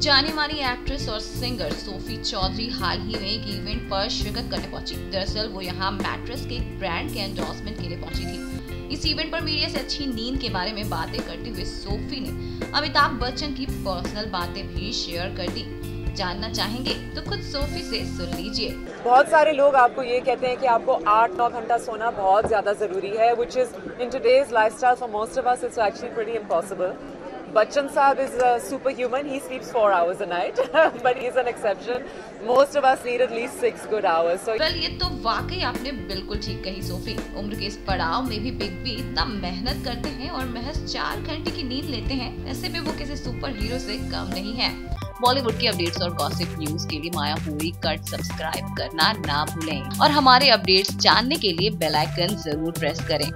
जानी मानी एक्ट्रेस और सिंगर सोफी चौधरी हाल ही में एक इवेंट पर शिरकत करने पहुँची। दरअसल वो यहाँ मैट्रेस के एक ब्रांड के एंडोर्समेंट के लिए पहुँची थी। इस इवेंट पर मीडिया से अच्छी नींद के बारे में बातें करते हुए सोफी ने अमिताभ बच्चन की पर्सनल बातें भी शेयर कर दी। जानना चाहेंगे तो खुद सोफी से सुन लीजिए बहुत सारे लोग आपको ये कहते हैं कि आपको आठ नौ घंटा सोना बहुत ज़्यादा ज़रूरी है which is in today's lifestyle for most of us it's actually pretty impossible Bachchan Saab is uh, superhuman. He sleeps four hours a night, but he's an exception. Most of us need at least six good hours. So well, ये तो वाकई आपने बिल्कुल ठीक कही Sophie उम्र के इस पड़ाव में भी बिग बी इतना मेहनत करते हैं और महज चार घंटे की नींद लेते हैं ऐसे में वो किसी सुपर हीरो से कम नहीं है बॉलीवुड की अपडेट्स और गॉसिप न्यूज़ के लिए माया पूरी कट सब्सक्राइब करना ना भूलें। और हमारे अपडेट्स जानने के लिए बेल आइकन ज़रूर प्रेस करें।